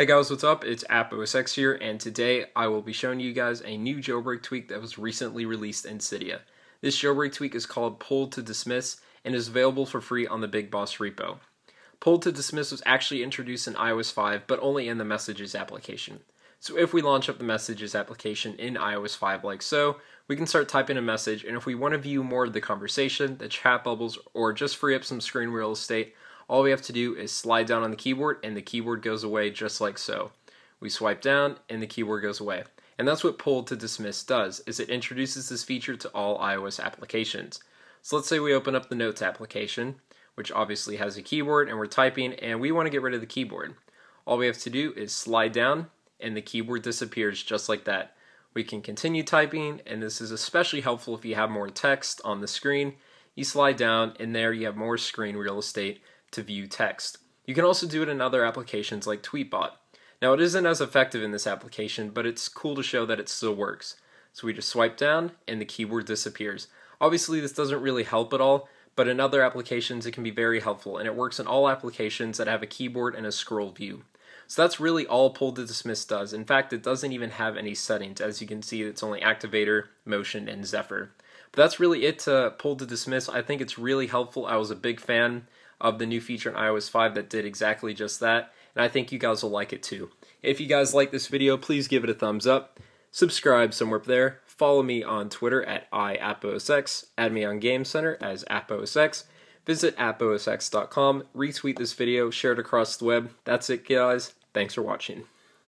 Hey guys, what's up? It's AppOSX here, and today I will be showing you guys a new jailbreak tweak that was recently released in Cydia. This jailbreak tweak is called Pull to Dismiss and is available for free on the Big Boss repo. Pull to Dismiss was actually introduced in iOS 5, but only in the Messages application. So if we launch up the Messages application in iOS 5 like so, we can start typing a message, and if we want to view more of the conversation, the chat bubbles, or just free up some screen real estate, all we have to do is slide down on the keyboard and the keyboard goes away just like so. We swipe down and the keyboard goes away. And that's what pull to dismiss does, is it introduces this feature to all iOS applications. So let's say we open up the Notes application, which obviously has a keyboard and we're typing and we want to get rid of the keyboard. All we have to do is slide down and the keyboard disappears just like that. We can continue typing and this is especially helpful if you have more text on the screen. You slide down and there you have more screen real estate to view text. You can also do it in other applications like Tweetbot. Now it isn't as effective in this application, but it's cool to show that it still works. So we just swipe down and the keyboard disappears. Obviously this doesn't really help at all, but in other applications it can be very helpful and it works in all applications that have a keyboard and a scroll view. So that's really all pull to dismiss does. In fact, it doesn't even have any settings. As you can see, it's only activator, motion, and Zephyr. But that's really it to pull to dismiss. I think it's really helpful. I was a big fan of the new feature in iOS 5 that did exactly just that, and I think you guys will like it too. If you guys like this video, please give it a thumbs up, subscribe somewhere up there, follow me on Twitter at iAppOSX, add me on Game Center as AppOSX, visit apposx.com, retweet this video, share it across the web. That's it guys, thanks for watching.